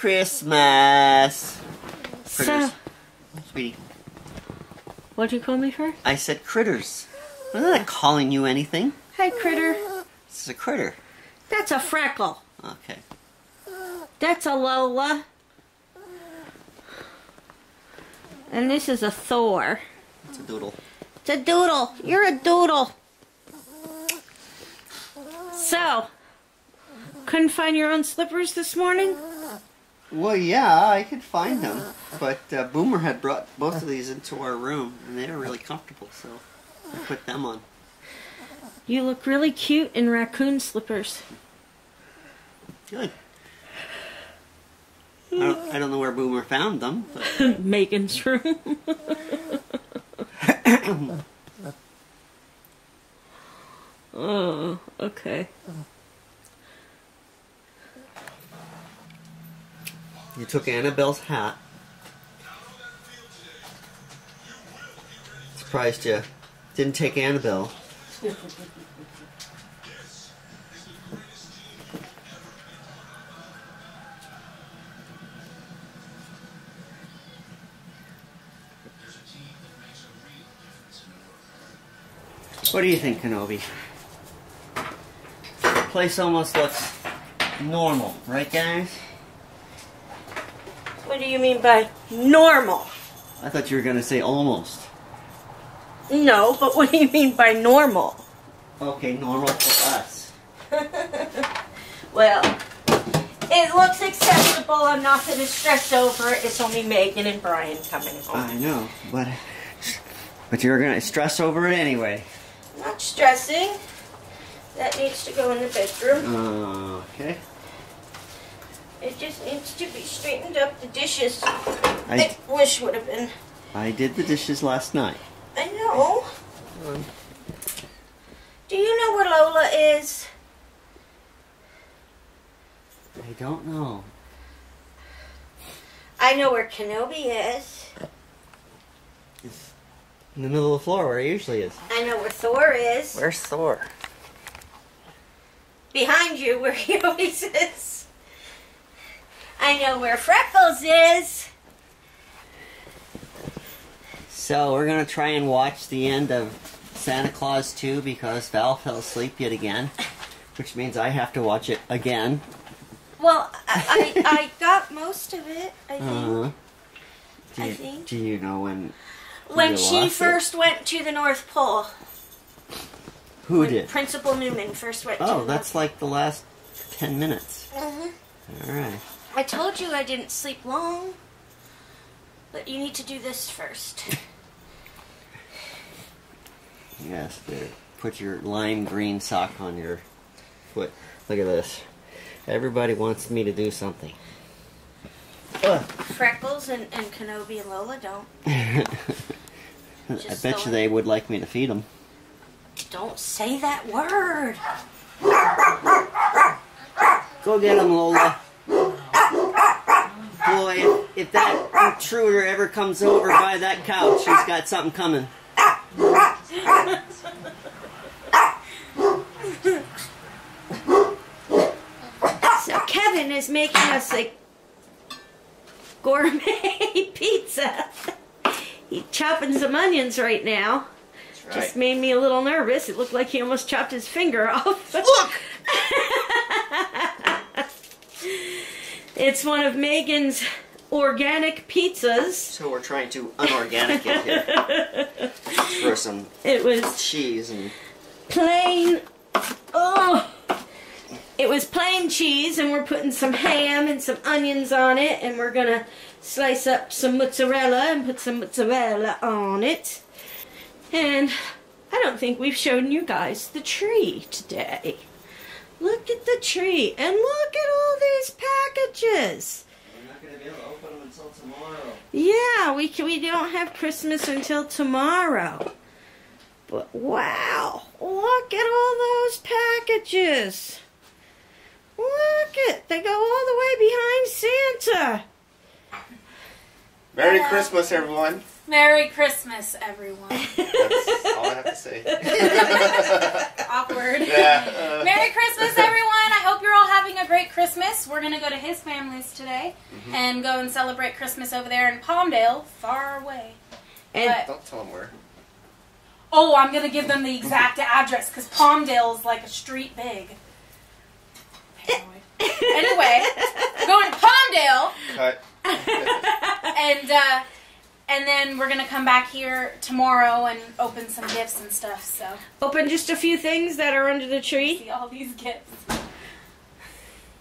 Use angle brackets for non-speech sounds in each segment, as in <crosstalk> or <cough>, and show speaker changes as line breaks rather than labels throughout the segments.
Christmas, baby.
Merry
So,
Critters. Sweetie,
what'd you call me for?
I said critters. I'm not calling you anything.
Hi, critter.
This is a critter.
That's a freckle.
Okay.
That's a Lola. And this is a Thor.
It's a doodle.
It's a doodle. You're a doodle. So, couldn't find your own slippers this morning?
Well, yeah, I could find them, but uh, Boomer had brought both of these into our room, and they were really comfortable, so I put them on.
You look really cute in raccoon slippers.
Good. I don't, I don't know where Boomer found them, but <laughs>
Megan's room. <laughs> oh, okay.
You took Annabelle's hat. Surprised you didn't take Annabelle. What do you think, Kenobi? The place almost looks normal, right, guys?
What do you mean by normal?
I thought you were gonna say almost.
No, but what do you mean by normal?
Okay, normal for us. <laughs>
Well, it looks acceptable. I'm not going to stress over it. It's only Megan and Brian coming home.
I know, but but you're gonna stress over it anyway.
Not stressing. That needs to go in the bedroom.
Okay.
It just needs to be straightened up. The dishes,
I
I wish would have been.
I did the dishes last night.
I know. Do you know where Lola is?
I don't know.
I know where Kenobi is.
It's in the middle of the floor where it usually is.
I know where Thor is.
Where's Thor?
Behind you, where <laughs> he always is. I know where Freckles is.
So we're gonna try and watch the end of Santa Clause 2 because Val fell asleep yet again, which means I have to watch it again.
Well, I, I, <laughs> I got most of it, I think.
Uh, do,
I
you,
think.
do you know when?
when she
lost it?
first went to the North Pole.
Who did?
Principal Newman first went to
Oh, that's like the last ten minutes.
Mhm.
All right.
I told you I didn't sleep long. But you need to do this first. <laughs>
Yes, there. Put your lime green sock on your foot. Look at this. Everybody wants me to do something. Ugh.
Freckles and, and Kenobi and Lola don't. <laughs>
I bet you they would like me to feed them.
Don't say that word.
Go get them, Lola. Boy, if, if that intruder ever comes over by that couch, she's got something coming.
So Kevin is making us a gourmet <laughs> pizza. He's chopping some onions right now. Just made me a little nervous. It looked like he almost chopped his finger off.
Look! <laughs>
It's one of Megan's organic pizzas.
So we're trying to unorganic it here. <laughs> Throw some
It was
cheese and
plain. Oh, it was plain cheese, and we're putting some ham and some onions on it, and we're gonna slice up some mozzarella and put some mozzarella on it. And I don't think we've shown you guys the tree today. Look at the tree, and look at all these packages.
We're not going to be able to open them until tomorrow.
Yeah, we can, we don't have Christmas until tomorrow. But wow, look at all those packages. Look at they go all the way behind Santa.
Merry Christmas, everyone.
Merry Christmas, everyone. <laughs>
That's all I have to say. <laughs>
Awkward.
yeah. uh,
Merry Christmas, everyone. I hope you're all having a great Christmas. We're gonna go to his family's today and go and celebrate Christmas over there in Palmdale, far away.
And
But-
Don't tell them where.
Oh, I'm gonna give them the exact address because Palmdale is like a street big. <laughs> Anyway, we're going to Palmdale,
Cut.
and uh, and then we're gonna come back here tomorrow and open some gifts and stuff. So
open just a few things that are under the tree.
see all these gifts.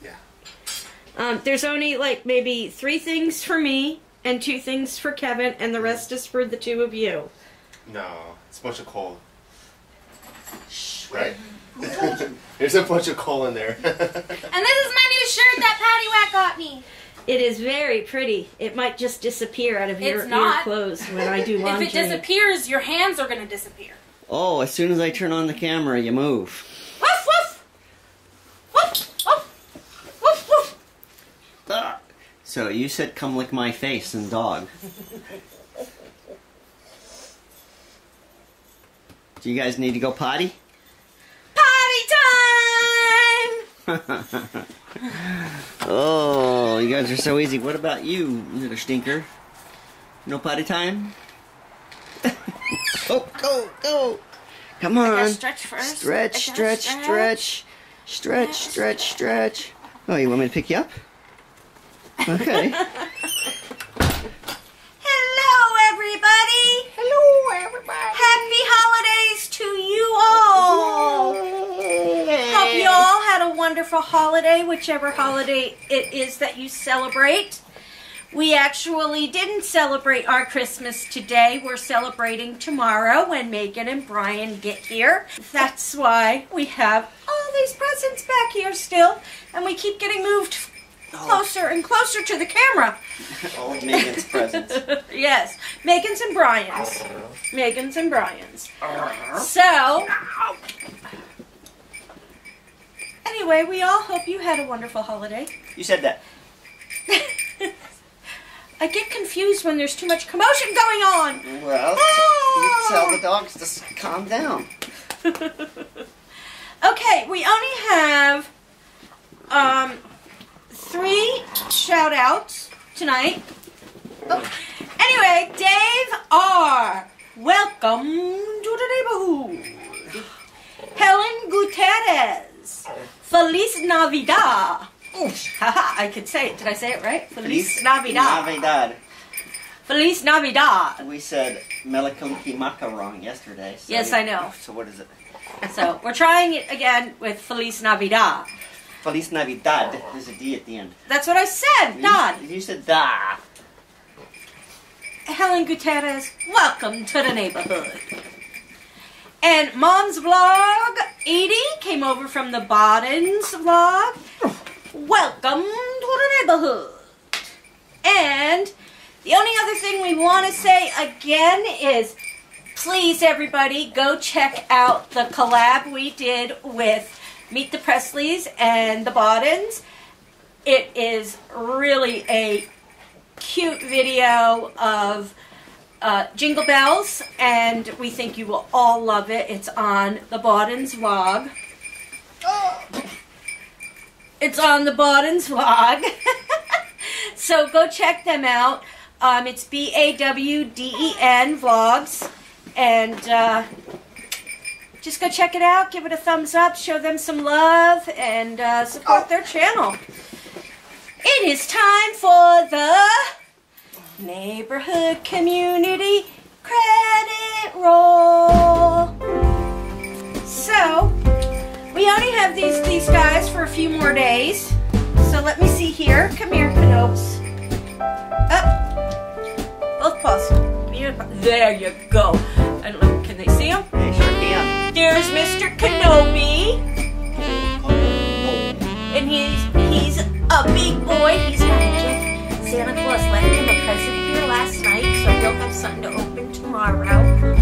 Yeah.
Um, there's only like maybe three things for me and two things for Kevin, and the rest is for the two of you.
No, it's a bunch of coal. Right? <laughs> There's a bunch of coal in there. <laughs>
And this is my new shirt that Patty Wack got me.
It is very pretty. It might just disappear out of your, your clothes when I do laundry. <laughs>
If it disappears, your hands are gonna disappear.
Oh, as soon as I turn on the camera, you move.
Woof woof. Woof woof. Woof woof.
Ah. So you said come lick my face and dog. <laughs> Do you guys need to go potty? Oh, you guys are so easy. What about you, little stinker? No potty time? <laughs> oh, go, go! Come on.
stretch first.
Stretch, stretch, stretch. Stretch, stretch, stretch. Oh, you want me to pick you up? Okay. <laughs>
wonderful holiday, whichever holiday it is that you celebrate. We actually didn't celebrate our Christmas today. We're celebrating tomorrow when Megan and Brian get here. That's why we have all these presents back here still, and we keep getting moved oh. closer and closer to the camera. <laughs>
All of Megan's presents. <laughs>
yes, Megan's and Brian's. Uh-huh. Megan's and Brian's. Uh-huh. So, anyway, we all hope you had a wonderful holiday.
You said that. <laughs>
I get confused when there's too much commotion going on.
Well, you tell the dogs to calm down. <laughs>
Okay, we only have um, three shout outs tonight. Oh. Anyway, Dave R. Welcome to the neighborhood. Helen Gutierrez. Feliz Navidad. <laughs> Haha, I could say it. Did I say it right? Feliz Navidad.
Navidad.
Feliz Navidad.
We said Melikonki wrong yesterday. So
Yes, I know.
So what is it? <laughs>
So we're trying it again with Feliz Navidad.
Feliz Navidad. There's a D at the end.
That's what I said.
You-
Nod.
You said da.
Helen Gutierrez, welcome to the neighborhood. And Mom's Vlog 80 came over from the Bawdens Vlog. Welcome to the neighborhood. And the only other thing we want to say again is please, everybody, go check out the collab we did with Meet the Presleys and the Bawdens. It is really a cute video of uh, Jingle Bells, and we think you will all love it. It's on the Bawdens vlog. It's on the Bawdens vlog. <laughs> so go check them out. Um, it's B A W D E N vlogs, and uh, just go check it out. Give it a thumbs up. Show them some love, and uh, support their channel. It is time for the neighborhood community credit roll. So, we only have these these guys for a few more days. So let me see here. Come here, Canopes. Up. Both paws. There you go. And look, can they see him?
Hey, sure can.
There's Mr. Kenobi. And he's he's a big boy. He's got a gift. Santa Claus left something to open tomorrow.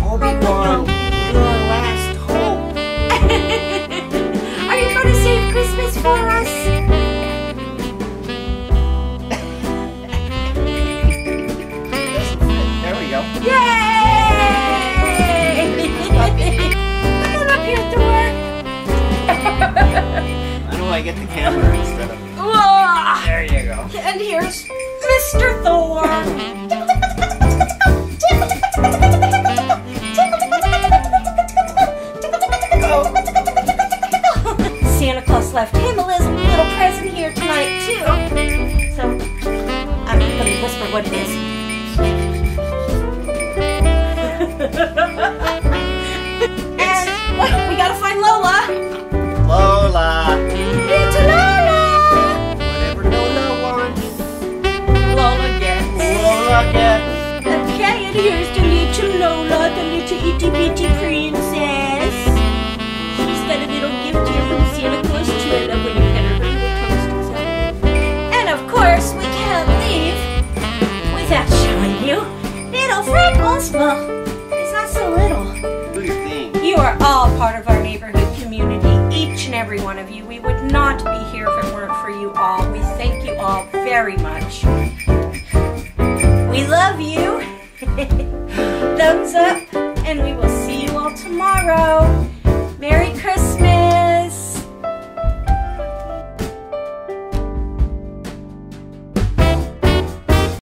Obi-Wan, your last hope. <laughs>
Are you going to save Christmas for us?
There we go.
Yay! <laughs> Come up here, Thor.
I know I get the camera instead of. There you go.
and here's Mr. Thor.
Santa Claus left him a little, present here tonight too. So I'm gonna whisper what it is. <laughs> and what? We gotta find Lola.
Lola.
It's Lola.
Whatever Lola wants,
Lola gets.
Lola gets.
Okay, and here's the little Lola, the little itty bitty princess. Frank It's not so little.
Do your thing.
You are all part of our neighborhood community, each and every one of you. We would not be here if it weren't for you all. We thank you all very much. We love you. <laughs> Thumbs up, and we will see you all tomorrow. Merry Christmas.